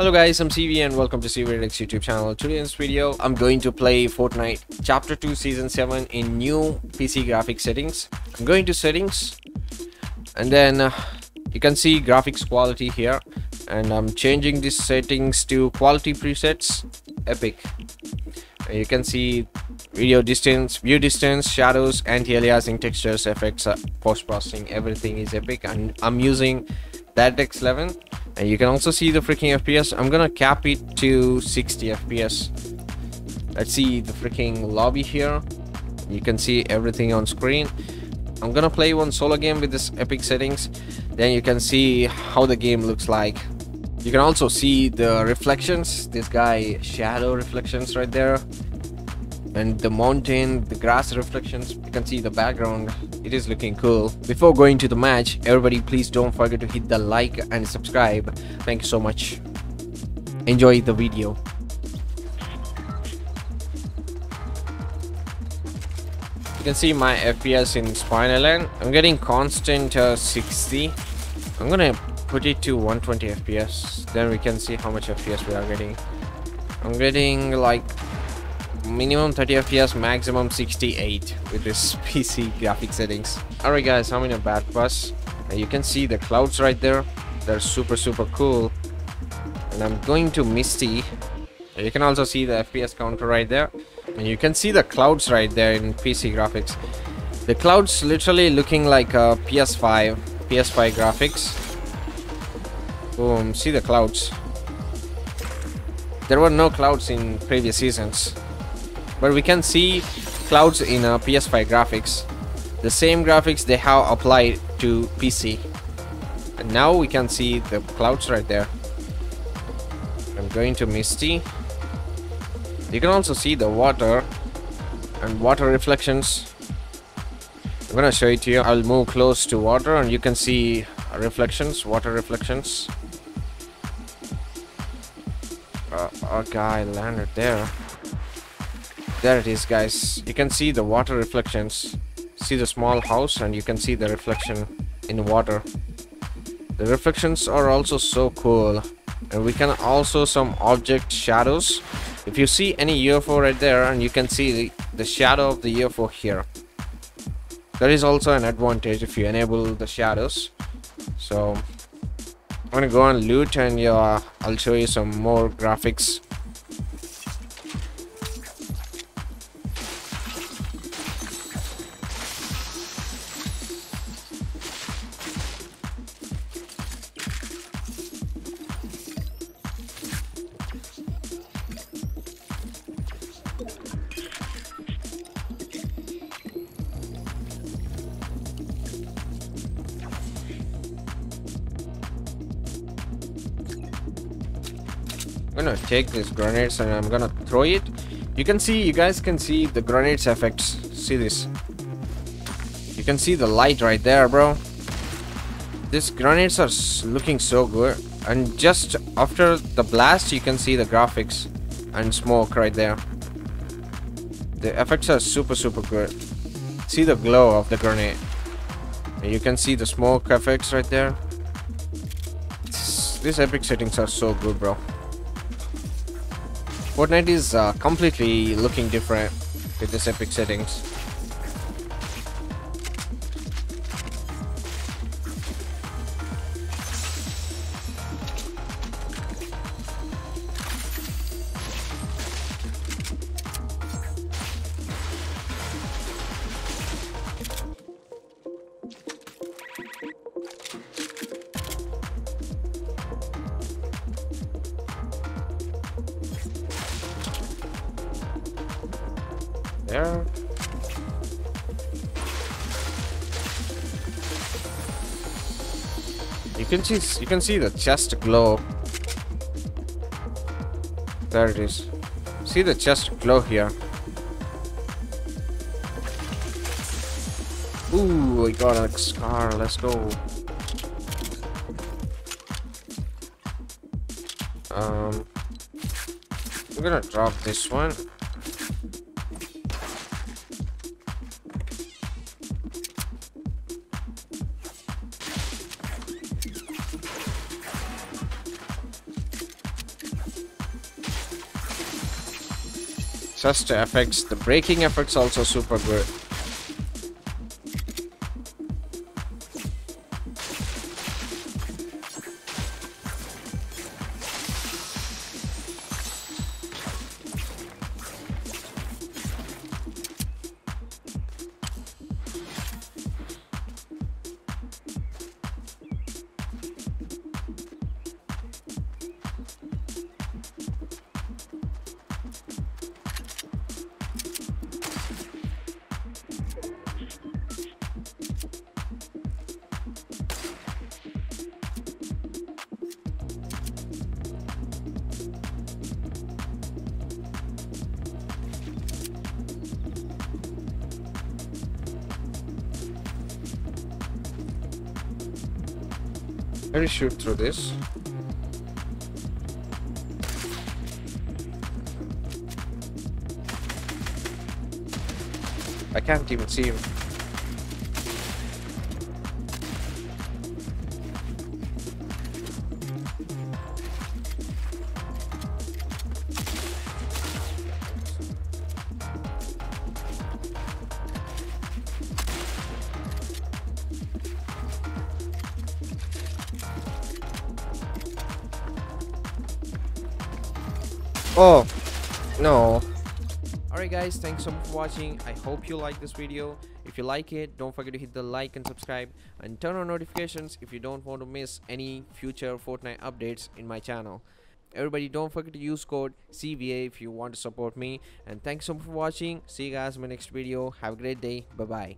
Hello guys, I'm CV and welcome to CVA Redux YouTube channel. Today in this video, I'm going to play Fortnite Chapter 2 Season 7 in new PC graphics settings. I'm going to settings and then uh, you can see graphics quality here and I'm changing these settings to quality presets, epic. And you can see video distance, view distance, shadows, anti-aliasing textures, effects, uh, post-processing, everything is epic and I'm using DirectX 11 and you can also see the freaking fps i'm gonna cap it to 60 fps let's see the freaking lobby here. You can see everything on screen. I'm gonna play one solo game with this epic settings. Then you can see how the game looks like. You can also see the reflections. This guy shadow reflections right there and the mountain the grass reflections you can see the background. It is looking cool. Before going to the match everybody please don't forget to hit the like and subscribe. Thank you so much. Enjoy the video. You can see my fps in Spawn Island i'm getting constant uh, 60 i'm gonna put it to 120 fps then we can see how much fps we are getting. I'm getting like minimum 30 fps maximum 68 with this pc graphic settings. All right guys i'm in a battle bus. You can see the clouds right there. They're super super cool. And i'm going to misty. You can also see the fps counter right there. And you can see the clouds right there in pc graphics. The clouds literally looking like a ps5 ps5 graphics. Boom see the clouds. There were no clouds in previous seasons but we can see clouds in uh, PS5 graphics. The same graphics they have applied to PC and now we can see the clouds right there. I'm going to Misty. You can also see the water and water reflections. I'm gonna show it to you. I'll move close to water and you can see reflections water reflections. Uh, a guy landed there there it is guys. You can see the water reflections. See the small house and you can see the reflection in water. The reflections are also so cool. And we can also some object shadows. If you see any UFO right there and you can see the, the shadow of the UFO here. There is also an advantage if you enable the shadows. So I'm gonna go and loot and yeah I'll show you some more graphics gonna take these grenades and I'm gonna throw it. You can see, you guys can see the grenades effects. See this? You can see the light right there, bro. These grenades are looking so good. And just after the blast, you can see the graphics and smoke right there. The effects are super, super good. See the glow of the grenade. And you can see the smoke effects right there. These epic settings are so good, bro. Fortnite is uh, completely looking different with this epic settings. There. You can see you can see the chest glow. There it is. See the chest glow here. Ooh, I got a scar. Let's go. Um, I'm gonna drop this one. Just effects the braking effects also super good Let me shoot through this. I can't even see him. Oh, no. Alright guys, thanks so much for watching. I hope you like this video. If you like it, don't forget to hit the like and subscribe and turn on notifications if you don't want to miss any future Fortnite updates in my channel. Everybody don't forget to use code CVA if you want to support me. And thanks so much for watching. See you guys in my next video. Have a great day. Bye bye.